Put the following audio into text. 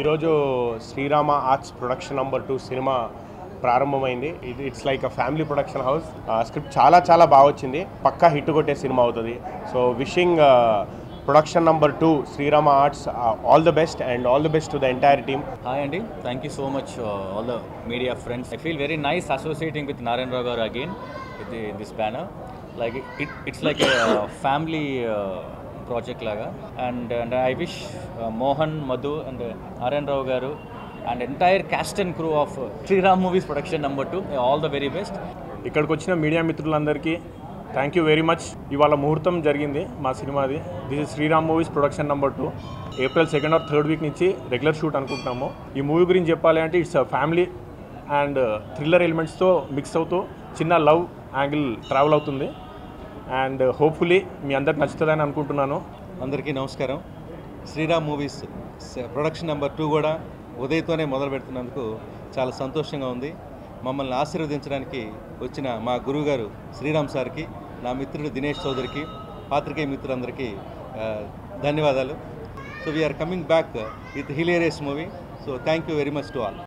ఈరోజు Srirama arts production number two cinema ప్రారంభమైంది. ఇది it's like a family production house script చాలా చాలా బాగా వచ్చింది. పక్కా హిట్ కొట్టే సినిమా అవుతుంది. So wishing production number two Srirama arts all the best and all the best to the entire team hi అండి thank you so much all the media friends I feel very nice associating with Narayana Rao garu again with this banner like it it's like family project లాగా. And and I wish Mohan Madhu and Narayana Rao garu and entire cast and crew of Sriram movies production number two all the very best ఇక్కడికి వచ్చిన media మిత్రులందరికీ thank you very much ఇవాళ ముహూర్తం జరిగింది మా సినిమాది. This is Sriram movies production number two April second or third week నుంచి regular shoot అనుకుంటున్నాము. ఈ మూవీ గురించి చెప్పాలి అంటే ఇట్స్ ఫ్యామిలీ అండ్ థ్రిల్లర్ ఎలిమెంట్స్తో మిక్స్ అవుతూ చిన్న లవ్ యాంగిల్ ట్రావెల్ అవుతుంది. అండ్ హోప్ఫుల్లీ మీ అందరికి నచ్చుతుందని అనుకుంటున్నాను. అందరికీ నమస్కారం. Sriram movies production number two కూడా ఉదయతోనే మొదలు పెడుతున్నందుకు చాలా సంతోషంగా ఉంది. మమ్మల్ని ఆశీర్వదించడానికి వచ్చిన మా గురువుగారు శ్రీరామ్ సార్కి నా మిత్రుడు దినేష్ చౌదరికి పాత్రికేయ మిత్రులందరికీ ధన్యవాదాలు. So we're coming back with hilarious movie so thank you very much to all